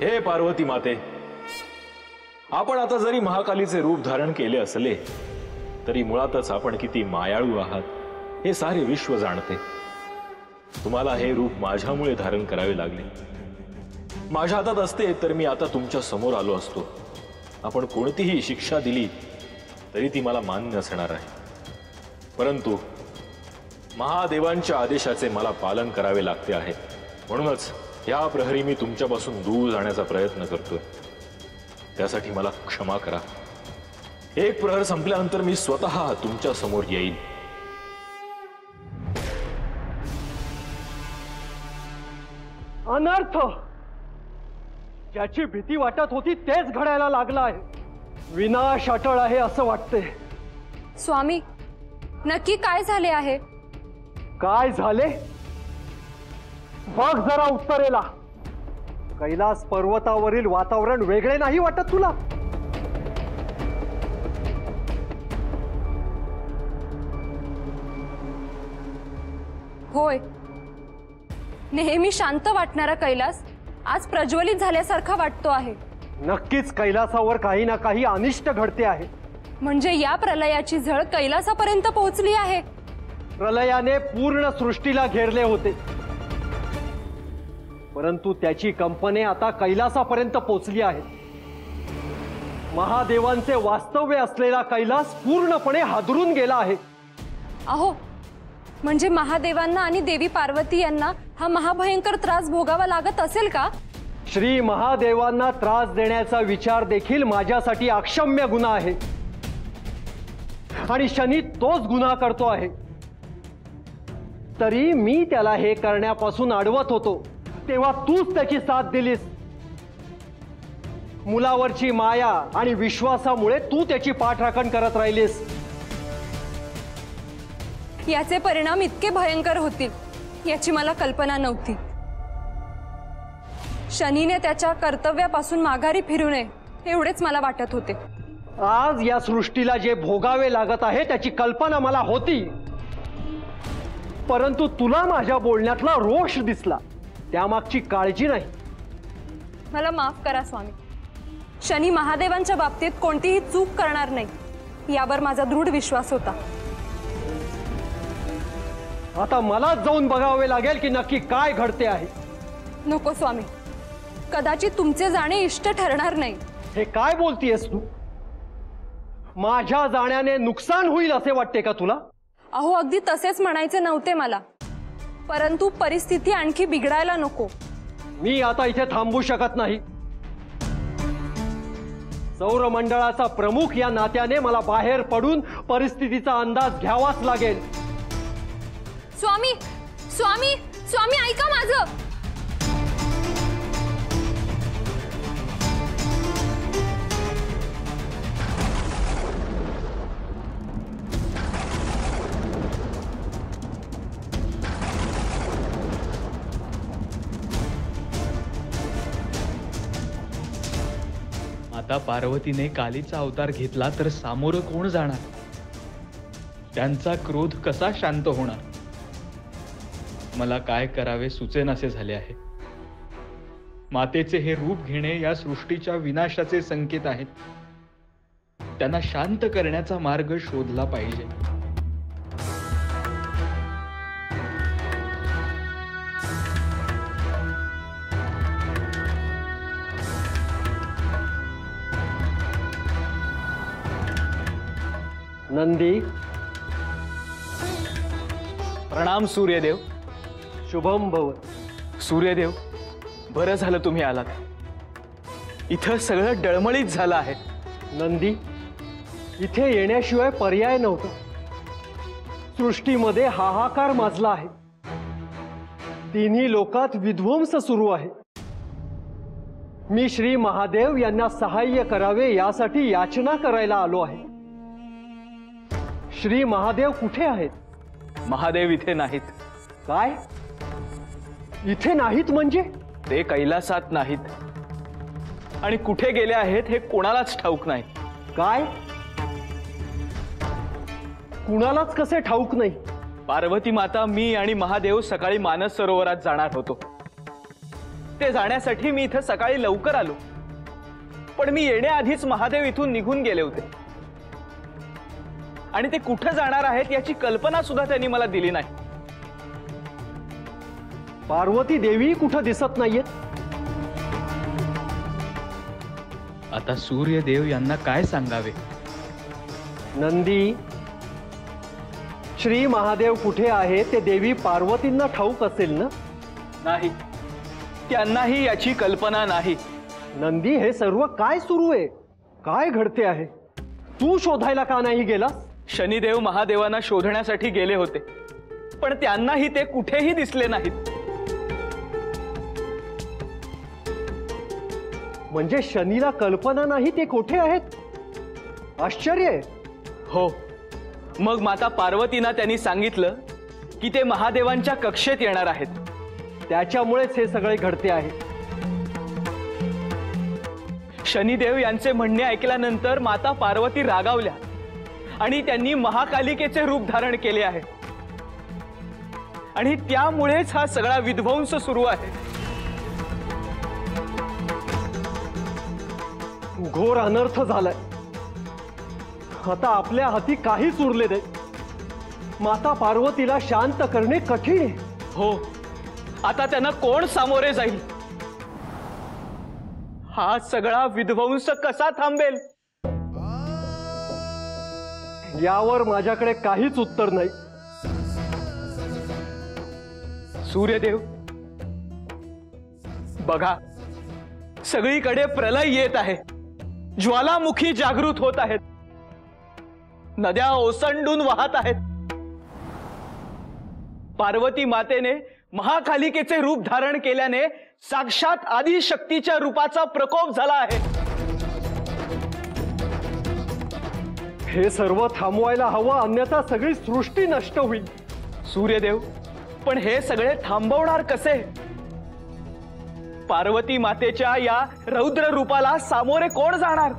हे पार्वती माते, आपण आता जरी महाकालीचे रूप धारण केले असले, तरी मुळातच आपण किती मायाळू आहात, हे सारे विश्व जाणते. तुम्हाला हे रूप माझ्यामुळे धारण करावे लागले. माझ्या हातात असते, तर मी आता तुमच्या समोर आलो असतो. आपण कोणतीही शिक्षा दिली, तरी ती मला मान्य असणार आहे. परंतु, महादेवांच्या आदेशाचे मला पालन करावे लागते आहे. म्हणूनच या प्रहरी मी तुमच्यापासून दूर जाण्याचा प्रयत्न करतोय. त्यासाठी मला क्षमा करा. एक प्रहर संपल्यानंतर मी स्वतः तुमच्या समोर येईल अनर्थ! ज्याची भीती वाटत होती तेच घडायला लागलं आहे. विनाश अटळ आहे असं वाटते स्वामी नक्की काय झाले आहे? काय झाले? बघ जरा उत्तरेला. कैलास पर्वतावरील वातावरण वेगळे नाही वाटत तुला? होय. नेहमी शांत वाटणारा कैलास आज प्रज्वलित झाल्यासारखा वाटतो आहे. नक्कीच कैलासावर काही ना काही अनिष्ट घडते आहे. म्हणजे या प्रलयाची झळ कैलासापर्यंत पोहोचली आहे. प्रलयाने पूर्ण सृष्टीला घेरले होते. परंतु त्याची कंपने आता कैलासापर्यंत पोचली आहे. महादेवांचे वास्तव्य असलेला कैलास पूर्णपणे हादरून गेला आहे. अहो म्हणजे महादेवांना आणि देवी पार्वती यांना हा महाभयंकर त्रास भोगावा लागत असेल का? श्री महादेवांना त्रास देण्याचा विचार देखील माझ्यासाठी अक्षम्य गुन्हा आहे. आणि शनी तोच गुन्हा करतो आहे. तरी मी त्याला हे करण्यापासून अडवत होतो. तेव्हा तूच त्याची साथ दिलीस. मुलावरची माया आणि विश्वासामुळे तू त्याची पाठराखण करत राहिलीस. याचे परिणाम इतके भयंकर होतील याची मला कल्पना नव्हती. शनीने त्याच्या कर्तव्यापासून माघारी फिरू नये एवढेच मला वाटत होते. आज या सृष्टीला जे भोगावे लागत आहे त्याची कल्पना मला होती. परंतु तुला माझ्या बोलण्यातला रोष दिसला. त्यामागची काळजी नाही. मला माफ़ करा स्वामी. शनी महादेवांच्या बाबतीत कोणतीही चूक करणार नाही. यावर माझा दृढ विश्वास होता. आता मलाच जाऊन बघावे लागेल की नक्की काय घडते आहे. नको स्वामी. कदाचित तुमचे जाणे इष्ट ठरणार नाही. हे काय बोलतीयस तू? माझ्या जाण्याने नुकसान होईल असे वाटते का तुला? अहो अगदी तसेच म्हणायचे नव्हते मला. परंतु परिस्थिती आणखी बिघडायला नको. मी आता इथे थांबू शकत नाही. सौरमंडळाचा प्रमुख या नात्याने मला बाहेर पडून परिस्थितीचा अंदाज घ्यावाच लागेल. स्वामी स्वामी स्वामी ऐका माझं. आता पार्वतीने कालीचा अवतार घेतला तर सामोरं कोण जाणार? त्यांचा क्रोध कसा शांत होणार? मला काय करावे सुचेनासे झाले आहे. मातेचे हे रूप घेणे या सृष्टीच्या विनाशाचे संकेत आहेत. त्यांना शांत करण्याचा मार्ग शोधला पाहिजे. नंदी। प्रणाम सूर्यदेव। शुभम भव सूर्यदेव बरं झालं तुम्ही आलात. इथं सगळं डळमळीत झालं आहे. नंदी इथे येण्याशिवाय पर्याय नव्हता. सृष्टीमध्ये हाहाकार माजला आहे. तिन्ही लोकात विध्वंस सुरू आहे. मी श्री महादेव यांना सहाय्य करावे यासाठी याचना करायला आलो आहे. श्री महादेव कुठे आहेत? महादेव इथे नाहीत. काय? इथे नाहीत म्हणजे? ते कैलासात नाहीत. आणि कुठे गेले आहेत हे कोणालाच ठाऊक नाही. काय? कुणालाच कसे ठाऊक नाही? पार्वती माता मी आणि महादेव सकाळी मानस सरोवरात जाणार होतो. ते जाण्यासाठी मी इथं सकाळी लवकर आलो. पण मी येण्याआधीच महादेव इथून निघून गेले होते. आणि ते कुठं जाणार आहेत याची कल्पना सुद्धा त्यांनी मला दिली नाही. पार्वती देवी कुठं दिसत नाहीयेत आता सूर्यदेव यांना काय सांगावे? नंदी श्री महादेव कुठे आहे? ते देवी पार्वतींना ठाऊक असेल ना? नाही. त्यांनाही याची कल्पना नाही. नंदी हे सर्व काय सुरू आहे? काय घडते आहे? तू शोधायला का नाही गेला शनिदेव महादेवांना शोधण्यासाठी गेले होते. पण त्यांनाही ते कुठेही दिसले नाहीत. म्हणजे शनीला कल्पना नाही ते कोठे आहेत? आश्चर्य हो. मग माता पार्वतींना त्यांनी सांगितलं की ते महादेवांच्या कक्षेत येणार आहेत. त्याच्यामुळेच हे सगळे घडते आहे. शनिदेव यांचे म्हणणे ऐकल्यानंतर माता पार्वती रागावल्या. आणि त्यांनी महाकालिकेचे रूप धारण केले आहे. आणि त्यामुळेच हा सगळा विध्वंस सुरू आहे. घोर अनर्थ झालाय. आता आपल्या हाती काहीच उरले नाही. माता पार्वतीला शांत करणे कठीण आहे. हो आता त्यांना कोण सामोरे जाईल? हा सगळा विध्वंस कसा थांबेल? यावर माझ्याकडे काहीच उत्तर नाही. सूर्यदेव, बघा, सगळीकडे प्रलय येत आहे. ज्वालामुखी जागृत होत आहेत. नद्या ओसंडून वाहत आहेत. पार्वती मातेने महाकालिकेचे रूप धारण केल्याने साक्षात आदिशक्तीच्या रूपाचा प्रकोप झाला आहे. हे सर्व थांबवायला हवं, अन्यथा सगळी सृष्टी नष्ट होईल. सूर्यदेव, पण हे सगळे थांबवणार कसे? पार्वती मातेच्या या रौद्र रूपाला सामोरे कोण जाणार?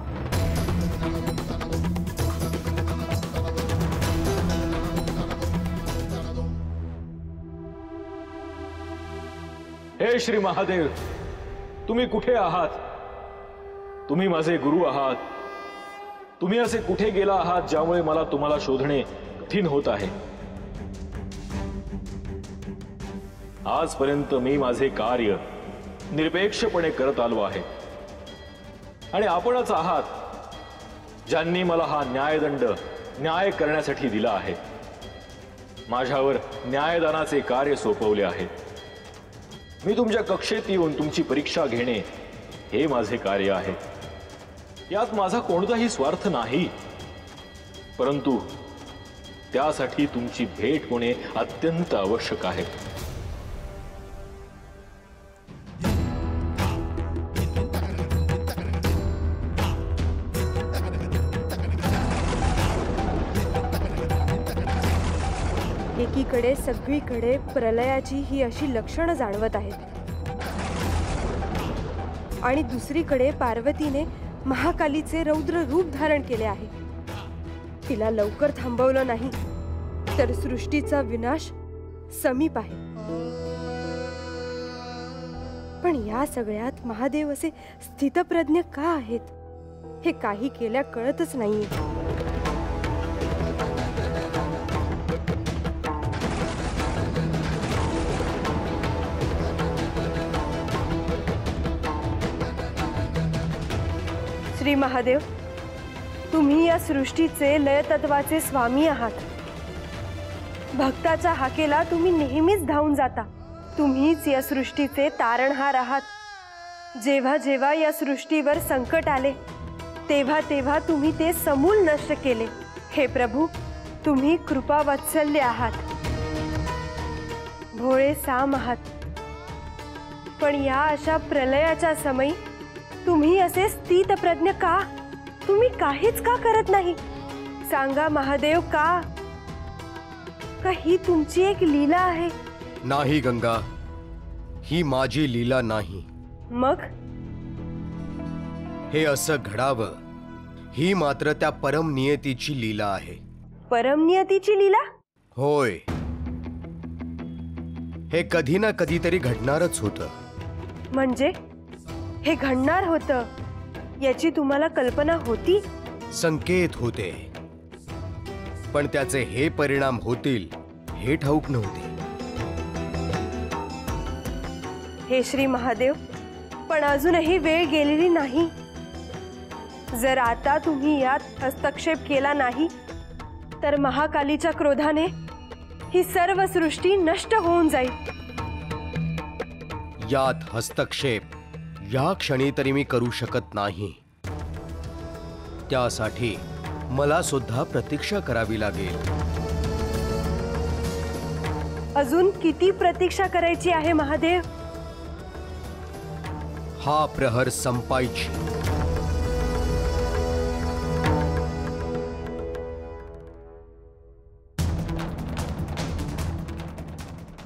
हे श्री महादेव, तुम्ही कुठे आहात? तुम्ही माझे गुरु आहात. तुम्ही असे कुठे गेला आहात ज्यामुळे मला तुम्हाला शोधणे कठीण होत आहे? आजपर्यंत मी माझे कार्य निरपेक्षपणे करत आलो आहे. आणि आपणच आहात ज्यांनी मला हा न्यायदंड न्याय करण्यासाठी दिला आहे. माझ्यावर न्यायदानाचे कार्य सोपवले आहे. मी तुमच्या कक्षेत येऊन तुमची परीक्षा घेणे हे माझे कार्य आहे. यात स्वार्थ नाही. परंतु तुमची भेट होणे अत्यंत आवश्यक आहे. एकीकडे, सगळीकडे प्रलयाची ही अशी लक्षणं जाणवत आहेत. आणि दुसरीकडे पार्वतीने महाकालीचे रौद्र रूप धारण केले आहे. तिला लवकर थांबवलं नाही तर सृष्टीचा विनाश समीप आहे. पण या सगळ्यात महादेव असे स्थितप्रज्ञ का आहेत हे काही केल्या कळतच नाहीये. श्री महादेव, तुम्ही या सृष्टीचे लयतत्वाचे स्वामी आहात. भक्ताच्या हाकेला तुम्ही नेहमीच धावून जाता. तुम्हीच या सृष्टीचे तारणहार आहात. जेव्हा जेव्हा या सृष्टीवर संकट आले, तेव्हा तेव्हा तुम्ही ते समूल नष्ट केले. हे प्रभू, तुम्ही कृपा वात्सल्य आहात. भोळे साम आहात. पण या अशा प्रलयाच्या समयी तुम्ही असे स्थितप्रज्ञ का? तुम्ही काहीच का करत नाही? सांगा महादेव का? का ही तुमची एक लीला आहे. नाही गंगा. ही माझी लीला नाही. मग? हे असं घडावं. ही मात्र त्या परम नियतीची लीला आहे. परमनियतीची लीला? होय. हे कधी ना कधीतरी घडणारच होतं. म्हणजे? हे घडणार होतं? याची तुम्हाला कल्पना होती? संकेत होते. पण त्याचे हे परिणाम होतील हे ठाऊक नव्हते. हे श्री महादेव पण अजूनही वेळ गेलेली नाही. जर आता तुम्ही यात हस्तक्षेप केला नाही तर महाकालीच्या क्रोधाने ही सर्व सृष्टी नष्ट होऊन जाईल. यात हस्तक्षेप या क्षणी तरी मी करू शकत नाही. त्यासाठी मला सुद्धा प्रतीक्षा करावी लागेल. अजून किती प्रतीक्षा करायची आहे महादेव? हा प्रहर संपायची.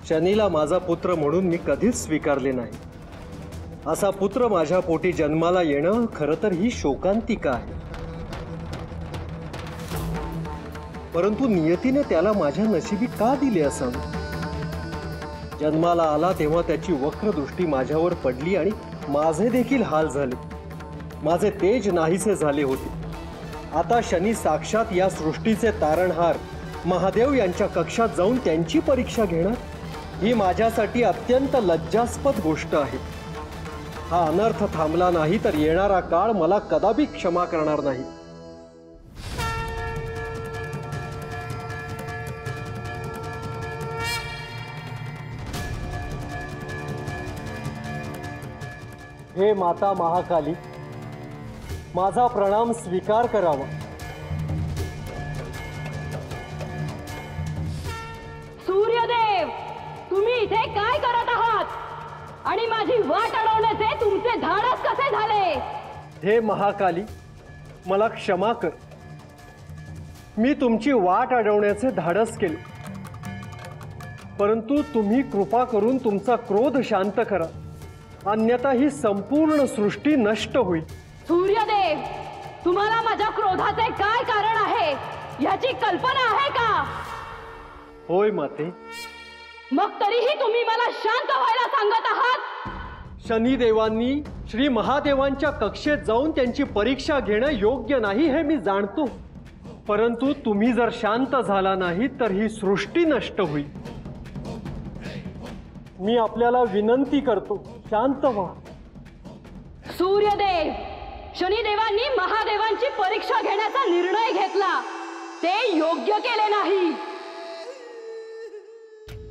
शनीला माझा पुत्र म्हणून मी कधीच स्वीकारले नाही. असा पुत्र माझ्या पोटी जन्माला येणं खरं तर ही शोकांतिका आहे. परंतु नियतीने त्याला माझ्या नशिबी का दिले असं जन्माला आला तेव्हा त्याची वक्र दृष्टी माझ्यावर पडली आणि माझे देखील हाल झाले. माझे तेज नाहीसे झाले होते. आता शनी साक्षात या सृष्टीचे तारणहार महादेव यांच्या कक्षात जाऊन त्यांची परीक्षा घेणं ही माझ्यासाठी अत्यंत लज्जास्पद गोष्ट आहे. हा अनर्थ थांबला नाही तर येणारा काळ मला कदापि क्षमा करणार नाही. हे माता महाकाली, माझा प्रणाम स्वीकार करावा. हे महाकाली मला क्षमा कर. मी तुमची वाट अडवण्याचे धाडस केले. परंतु तुम्ही कृपा करून तुमचा क्रोध शांत करा. अन्यथा ही संपूर्ण सृष्टी नष्ट होईल. सूर्यदेव तुम्हाला माझ्या क्रोधाचे काय कारण आहे? याची कल्पना आहे का? होय माते. मग तरीही तुम्ही मला शांत व्हायला सांगत आहात? शनिदेवांनी श्री महादेवांच्या कक्षेत जाऊन त्यांची परीक्षा घेणं योग्य नाही हे मी जाणतो. परंतु तुम्ही जर शांत झाला नाही तर ही सृष्टी नष्ट होईल. मी आपल्याला विनंती करतो शांत व्हा. सूर्यदेव शनिदेवांनी महादेवांची परीक्षा घेण्याचा निर्णय घेतला. ते योग्य केले नाही.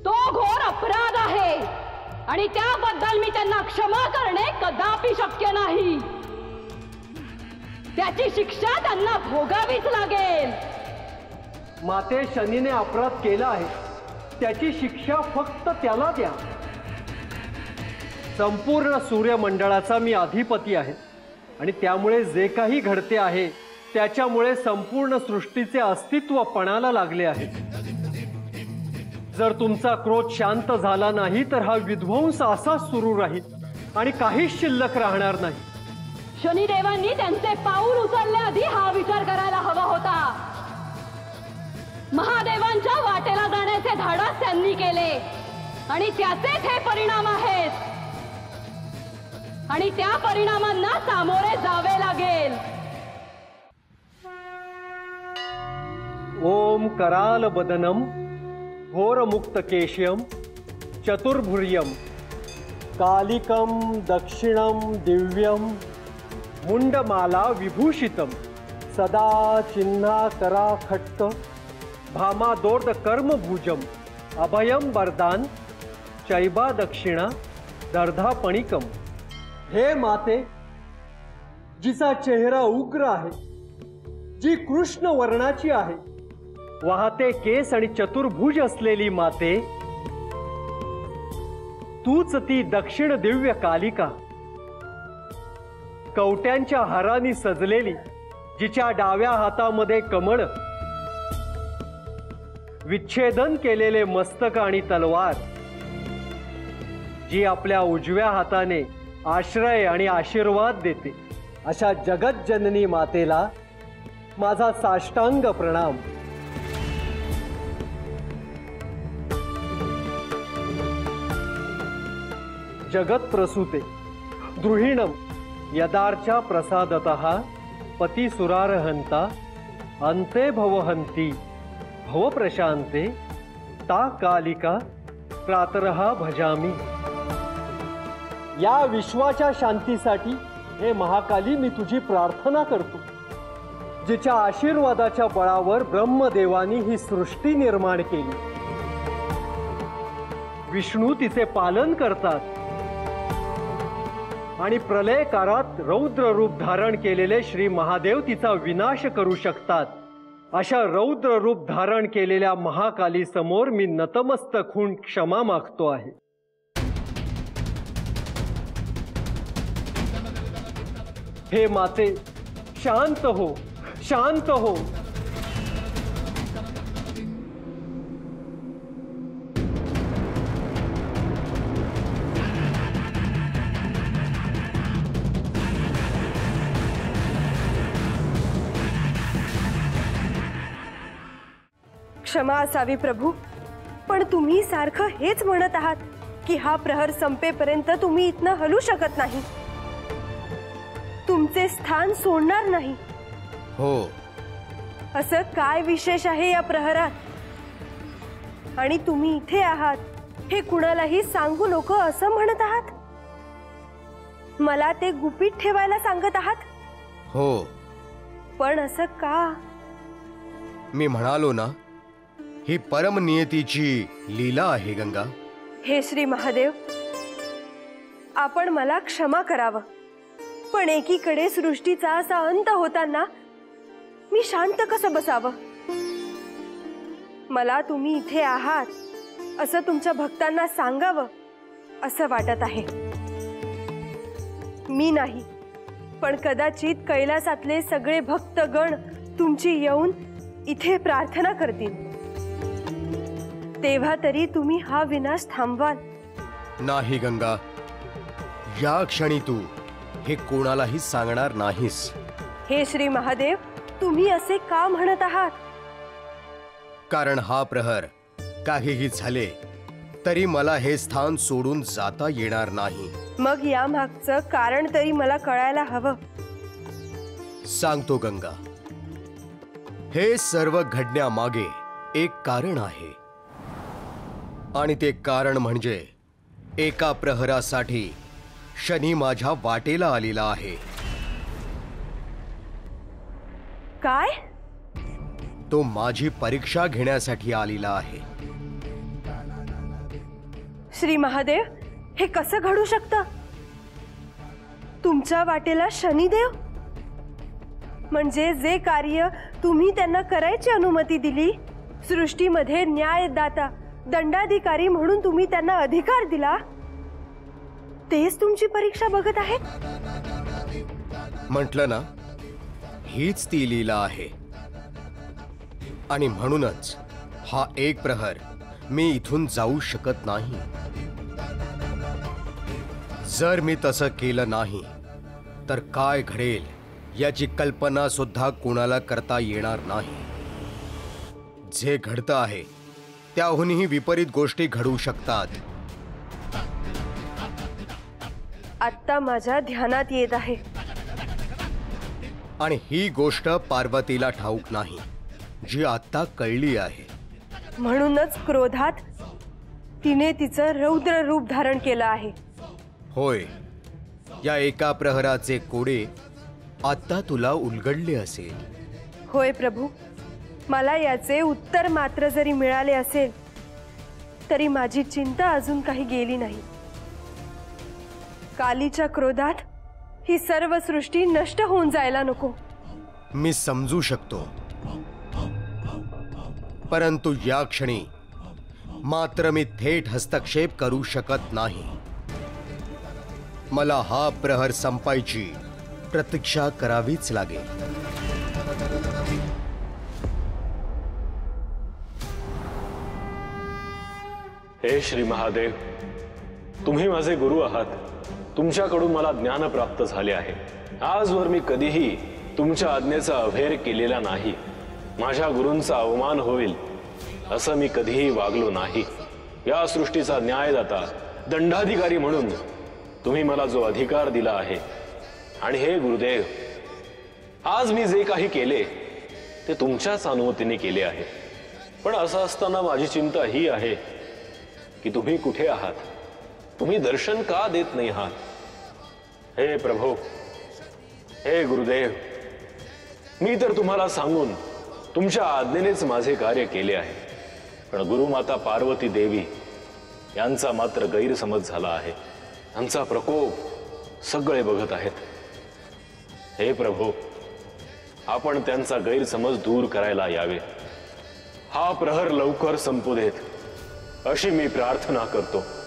तो घोर अपराध आहे. आणि त्याबद्दल मी त्यांना क्षमा करणे कदापि शक्य नाही. त्याची शिक्षा त्यांना भोगावीच लागेल. माते शनीने अपराध केला आहे. त्याची शिक्षा फक्त त्याला द्या. संपूर्ण सूर्यमंडळाचा मी अधिपती आहे. आणि त्यामुळे जे काही घडते आहे त्याच्यामुळे संपूर्ण सृष्टीचे अस्तित्व पणाला लागले आहे. जर तुमचा क्रोध शांत झाला नाही तर हा विध्वंस असाच सुरू राहील आणि काहीच शिल्लक राहणार नाही. शनिदेवांनी त्यांचे पाऊल उचलण्याआधी हा विचार करायला हवा होता. महादेवांच्या वाटेला जाण्याचे धाडस त्यांनी केले. आणि त्याचेच हे परिणाम आहेत. आणि त्या परिणामांना सामोरे जावे लागेल. ओम कराल बदनम. घोरमुक्त केशयम चतुर्भुर्यम कालिकम दक्षिणम दिव्यम मुंडमाला विभूषितम सदा चिन्हा करा खट्ट भामादोर्द कर्मभुजम अभयम वरदान, चैबा दक्षिणा दर्धापणिकम हे माते जिचा चेहरा उग्र आहे, जी कृष्ण वर्णाची आहे वाहते केस आणि चतुर्भुज असलेली माते तूच ती दक्षिण दिव्य कालिका. कवट्यांच्या हारानी सजलेली जिच्या डाव्या हातामध्ये कमळ विच्छेदन केलेले मस्तक आणि तलवार जी आपल्या उजव्या हाताने आश्रय आणि आशीर्वाद देते. अशा जगज्जननी मातेला माझा साष्टांग प्रणाम. जगत प्रसूते द्रुहिणम यदार्चा प्रसादत पतिसुरारहंता अंते भवहंती भवप्रशांते ता कालिका प्रातरहा भजामी। या विश्वाच्या शांतीसाठी हे महाकाली मी तुझी प्रार्थना करतो। जिच्या आशीर्वादाच्या बळावर ब्रह्मदेवानी ही सृष्टी निर्माण केली। विष्णू तिचे पालन करतात। आणि प्रलयकारात रौद्र रूप धारण केलेले श्री महादेव तिचा विनाश करू शकतात. अशा रौद्र रूप धारण केलेल्या महाकाली समोर मी नतमस्तक होऊन क्षमा मागतो आहे. हे माते शांत हो शांत हो. क्षमा असावी प्रभू. पण तुम्ही सारखं हेच म्हणत आहात की हा प्रहर संपेपर्यंत तुम्ही इथनं हलू शकत नाही. तुमचे स्थान सोडणार नाही. हो. असं काय विशेष आहे या प्रहरात? आणि तुम्ही इथे आहात हे कुणालाही सांगू नको असं म्हणत आहात? मला ते गुपित ठेवायला सांगत आहात? हो. पण असं का? मी म्हणालो ना ही परमनियतीची लीला आहे, गंगा. हे श्री महादेव, आपण मला क्षमा करावं. पण एकीकडे सृष्टीचा असा अंत होताना मी शांत कसं बसावं? मला तुम्ही इथे आहात, असं तुमच्या भक्तांना सांगावं, असं वाटत आहे. मी नाही, पण कदाचित कैलासातले सगळे भक्तगण तुमची येऊन इथे प्रार्थना करतील. तेव्हा तरी तुम्ही हा विनाश थांबवाल. नाही गंगा. या क्षणी तू हे कोणालाही सांगणार नाहीस. हे श्री महादेव तुम्ही असे का म्हणत आहात? कारण हा प्रहर काहीही झाले तरी मला हे स्थान सोडून जाता येणार नाही. मग या मागचं कारण तरी मला कळायला हवं. सांगतो गंगा. हे सर्व घडण्यामागे एक कारण आहे. आणि ते कारण म्हणजे एका प्रहरासाठी शनी माझ्या वाटेला आलेला आहे. काय? तो माझी परीक्षा घेण्यासाठी आलेला आहे. श्री महादेव हे कसं घडू शकतं? तुमच्या वाटेला शनिदेव? म्हणजे जे कार्य तुम्ही त्यांना करायची अनुमती दिली सृष्टीमध्ये न्यायदाता दंडाधिकारी म्हणून तुम्ही त्यांना अधिकार दिला? तेच तुमची परीक्षा बघत आहेत म्हटलं ना हीच ती लीला आहे. आणि म्हणूनच हा एक प्रहर मी इथून जाऊ शकत नाही. जर मी तसं केलं नाही तर काय घडेल याची कल्पना सुद्धा कोणाला करता येणार नाही. जे घडतं आहे त्याहूनही विपरीत गोष्टी घडू शकतात. आत्ता माझ्या ध्यानात येत आहे. आणि ही गोष्ट पार्वतीला ठाऊक नाही जी आत्ता कळली आहे. म्हणूनच क्रोधात तिने तिचं रौद्र रूप धारण केलं आहे. होय या एका प्रहराचे कोडे आत्ता तुला उलगडले असेल. होय प्रभू. मला याचे उत्तर मात्र जरी मिळाले असेल, तरी माझी चिंता अजून काही गेली नाही. कालीच्या क्रोधात ही सर्व सृष्टी नष्ट होऊन जायला नको. मी समजू शकतो. परंतु या क्षणी मात्र मी थेट हस्तक्षेप करू शकत नाही. मला हा प्रहर संपायची प्रतीक्षा करावीच लागेल. हे श्री महादेव, तुम्ही माझे गुरु आहात. तुमच्याकडून मला ज्ञान प्राप्त झाले आहे. आजवर मी कधीही तुमच्या आज्ञेचा अभेर केलेला नाही. माझ्या गुरूंचा अवमान होईल, असं मी कधीही वागलो नाही. या सृष्टीचा न्यायदाता, दंडाधिकारी म्हणून तुम्ही मला जो अधिकार दिला आहे. आणि हे गुरुदेव, आज मी जे काही केले, ते तुमच्याच अनुमतीने केले आहे. पण असं असताना माझी चिंता ही आहे की तुम्ही कुठे आहात? तुम्ही दर्शन का देत नाही आहात? हे प्रभू, हे गुरुदेव, मी तर तुम्हाला सांगून तुमच्या आज्ञेनेच माझे कार्य केले आहे. पण गुरुमाता पार्वती देवी यांचा मात्र गैरसमज झाला आहे. यांचा प्रकोप सगळे बघत आहेत. हे प्रभू, आपण त्यांचा गैरसमज दूर करायला यावे. हा प्रहर लवकर संपू देत अशी मी प्रार्थना करतो.